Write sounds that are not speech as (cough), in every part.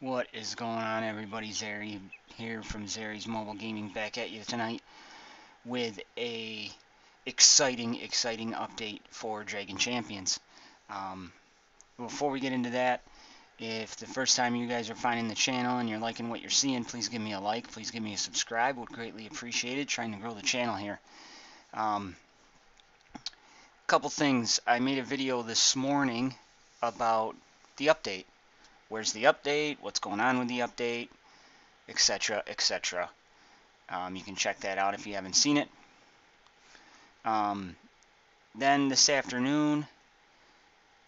What is going on, everybody? Xery here from Xery's Mobile Gaming back at you tonight with a exciting, exciting update for Dragon Champions. Um, before we get into that, if the first time you guys are finding the channel and you're liking what you're seeing, please give me a like, please give me a subscribe. Would greatly appreciate it. Trying to grow the channel here. Um, couple things. I made a video this morning about the update where's the update, what's going on with the update, etc., etc. Um, you can check that out if you haven't seen it. Um, then this afternoon,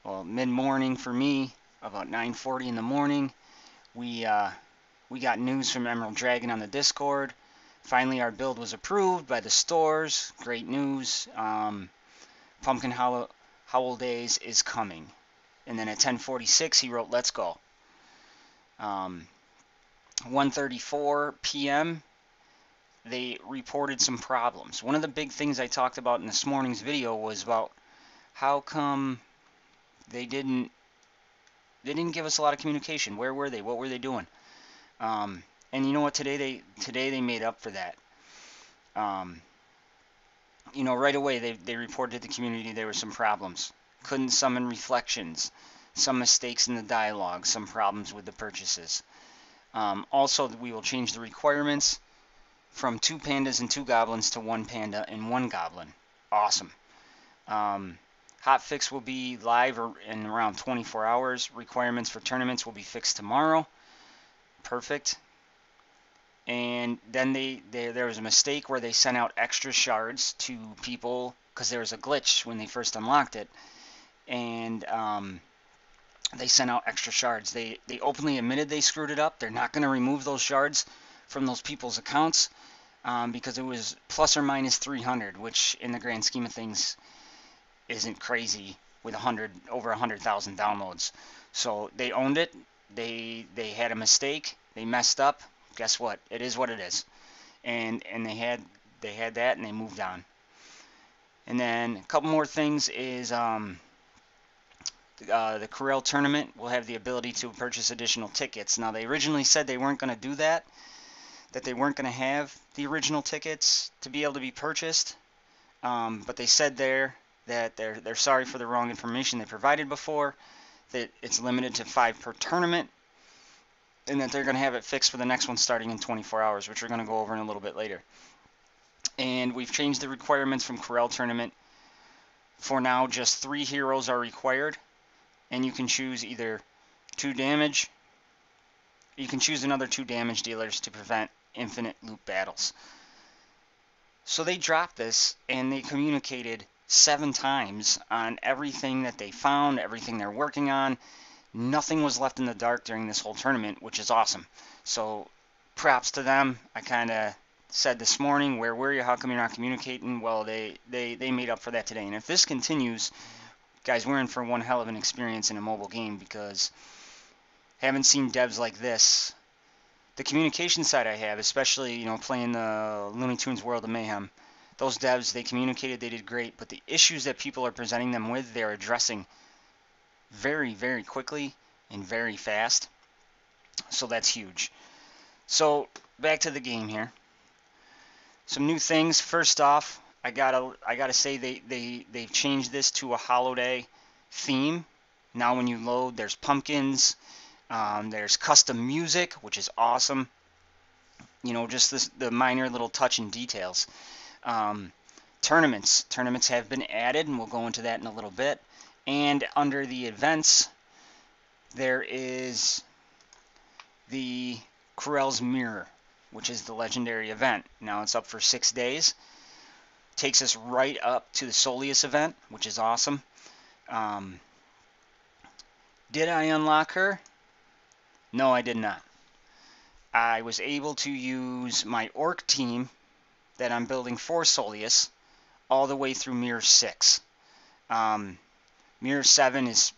well, mid-morning for me, about 9:40 in the morning, we uh, we got news from Emerald Dragon on the Discord. Finally, our build was approved by the stores. Great news. Um, Pumpkin Howl, Howl Days is coming. And then at 10:46, he wrote, "Let's go." Um, 1:34 p.m. They reported some problems. One of the big things I talked about in this morning's video was about how come they didn't they didn't give us a lot of communication. Where were they? What were they doing? Um, and you know what? Today they today they made up for that. Um, you know, right away they they reported to the community there were some problems. Couldn't summon reflections some mistakes in the dialogue, some problems with the purchases. Um, also, we will change the requirements from two pandas and two goblins to one panda and one goblin. Awesome. Um, hotfix will be live in around 24 hours. Requirements for tournaments will be fixed tomorrow. Perfect. And then they, they there was a mistake where they sent out extra shards to people because there was a glitch when they first unlocked it. And um, they sent out extra shards. They they openly admitted they screwed it up. They're not going to remove those shards from those people's accounts um, because it was plus or minus 300, which in the grand scheme of things isn't crazy with 100 over 100,000 downloads. So they owned it. They they had a mistake. They messed up. Guess what? It is what it is. And and they had they had that and they moved on. And then a couple more things is um, uh, the Cruelle tournament will have the ability to purchase additional tickets. Now, they originally said they weren't going to do that, that they weren't going to have the original tickets to be able to be purchased, um, but they said there that they're, they're sorry for the wrong information they provided before, that it's limited to five per tournament, and that they're going to have it fixed for the next one starting in 24 hours, which we're going to go over in a little bit later. And we've changed the requirements from Cruelle tournament. For now, just three heroes are required and you can choose either two damage you can choose another two damage dealers to prevent infinite loop battles. So they dropped this and they communicated seven times on everything that they found everything they're working on. Nothing was left in the dark during this whole tournament which is awesome. So props to them. I kind of said this morning where were you? How come you're not communicating? Well they they they made up for that today. And if this continues guys, we're in for one hell of an experience in a mobile game because I haven't seen devs like this. The communication side I have, especially you know playing the Looney Tunes World of Mayhem, those devs they communicated, they did great, but the issues that people are presenting them with, they're addressing very, very quickly and very fast. So that's huge. So back to the game here. Some new things. First off, I gotta I gotta say they they they've changed this to a holiday theme. Now when you load, there's pumpkins, um, there's custom music, which is awesome. You know, just this, the minor little touch and details. Um, tournaments tournaments have been added, and we'll go into that in a little bit. And under the events, there is the Cruelle's Mirror, which is the legendary event. Now it's up for six days takes us right up to the Solius event, which is awesome. Um, did I unlock her? No, I did not. I was able to use my Orc team that I'm building for Solius all the way through Mirror 6. Um, Mirror 7 is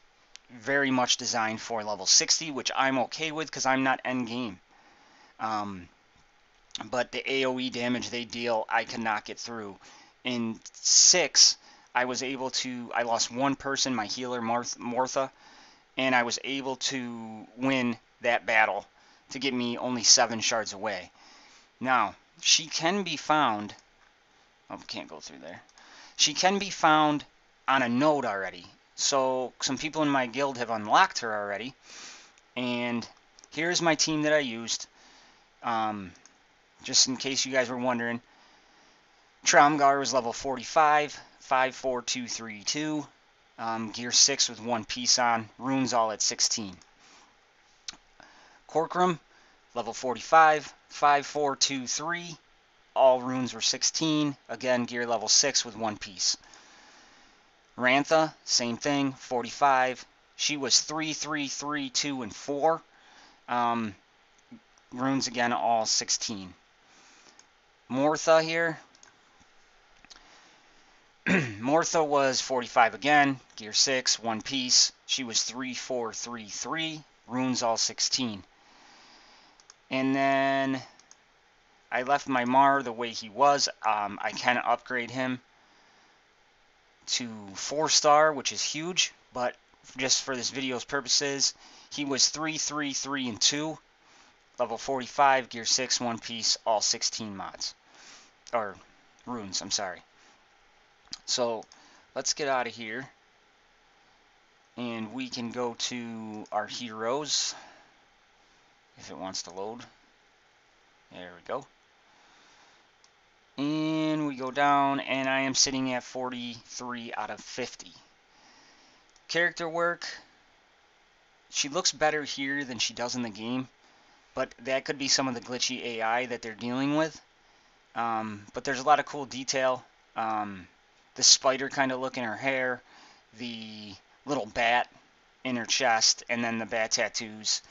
very much designed for level 60, which I'm okay with because I'm not end game. Um, but the AoE damage they deal, I cannot get through in six, I was able to. I lost one person, my healer Martha, and I was able to win that battle to get me only seven shards away. Now, she can be found. Oh, can't go through there. She can be found on a node already. So some people in my guild have unlocked her already. And here's my team that I used. Um, just in case you guys were wondering. Traumgar was level 45, 54232. Um, gear 6 with one piece on. Runes all at 16. Corcorum, level 45, 5423. All runes were 16. Again, gear level 6 with one piece. Rantha, same thing, 45. She was 3, 3, 3, 2, and 4. Um, runes again, all 16. Mortha here. (clears throat) Mortha was 45 again, gear 6, one piece. She was 3, 4, 3, 3. Runes all 16. And then I left my Mar the way he was. Um, I can upgrade him to 4 star, which is huge, but just for this video's purposes, he was 3, 3, 3, and 2. Level 45, gear 6, one piece, all 16 mods. Or runes, I'm sorry. So let's get out of here. And we can go to our heroes if it wants to load. There we go. And we go down, and I am sitting at 43 out of 50. Character work. She looks better here than she does in the game, but that could be some of the glitchy AI that they're dealing with. Um, but there's a lot of cool detail. Um, the spider kind of look in her hair, the little bat in her chest, and then the bat tattoos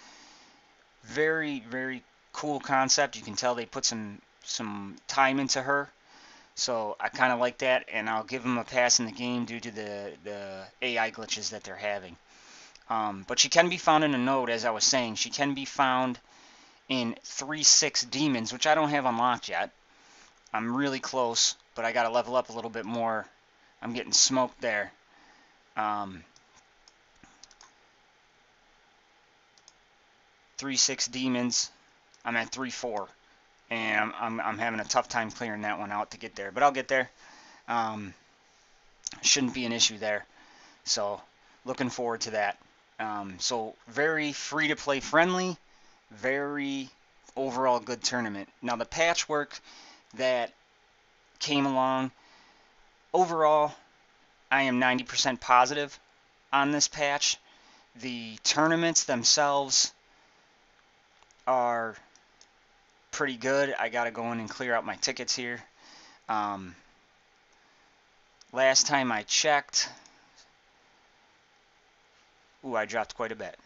very very cool concept. You can tell they put some some time into her. So I kind of like that, and I'll give them a pass in the game due to the, the AI glitches that they're having. Um, but she can be found in a node, as I was saying. She can be found in 3-6 demons, which I don't have unlocked yet. I'm really close, but I got to level up a little bit more. I'm getting smoked there. Um, three six demons. I'm at three four, and I'm, I'm, I'm having a tough time clearing that one out to get there, but I'll get there. Um, shouldn't be an issue there. So looking forward to that. Um, so very free to play friendly, very overall good tournament. Now the patchwork that came along, overall, I am 90% positive on this patch. The tournaments themselves are pretty good. I got to go in and clear out my tickets here. Um, last time I checked, ooh, I dropped quite a bit.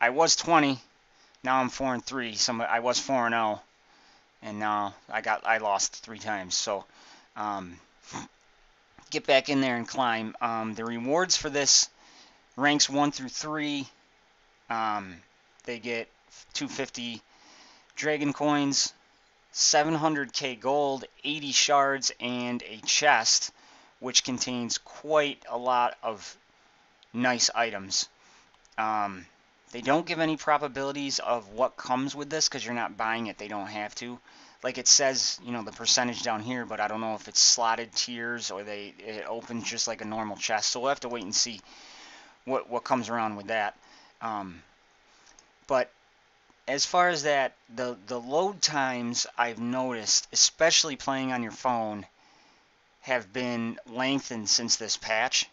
I was 20, now I'm 4 and 3. Some I was 4 and 0, and now I got I lost three times. So um, get back in there and climb. Um, the rewards for this ranks 1 through 3. Um, they get 250 dragon coins, 700k gold, 80 shards, and a chest, which contains quite a lot of nice items. Um, they don't give any probabilities of what comes with this because you're not buying it. They don't have to. Like it says, you know, the percentage down here, but I don't know if it's slotted tiers or they it opens just like a normal chest. So we'll have to wait and see what what comes around with that. Um, but as far as that, the the load times I've noticed, especially playing on your phone, have been lengthened since this patch.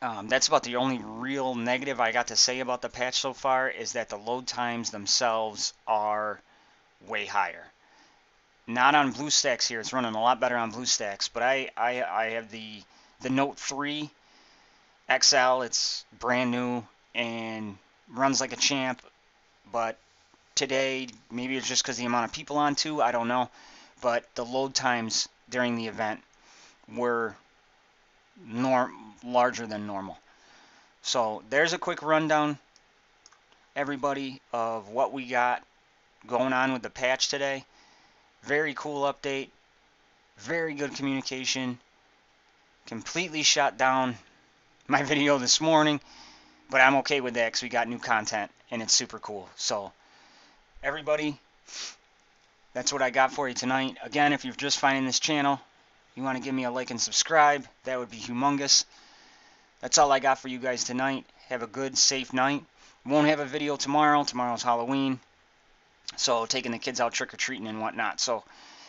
Um, that's about the only real negative I got to say about the patch so far is that the load times themselves are way higher. Not on BlueStacks here; it's running a lot better on BlueStacks. But I I, I have the the Note 3 XL. It's brand new and runs like a champ but today maybe it's just because the amount of people on too i don't know but the load times during the event were norm larger than normal so there's a quick rundown everybody of what we got going on with the patch today very cool update very good communication completely shut down (laughs) my video this morning but I'm okay with that because we got new content and it's super cool. So, everybody, that's what I got for you tonight. Again, if you're just finding this channel, you want to give me a like and subscribe, that would be humongous. That's all I got for you guys tonight. Have a good, safe night. Won't have a video tomorrow. Tomorrow's Halloween. So, taking the kids out trick or treating and whatnot. So,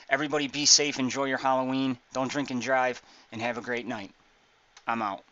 everybody be safe. Enjoy your Halloween. Don't drink and drive. And have a great night. I'm out.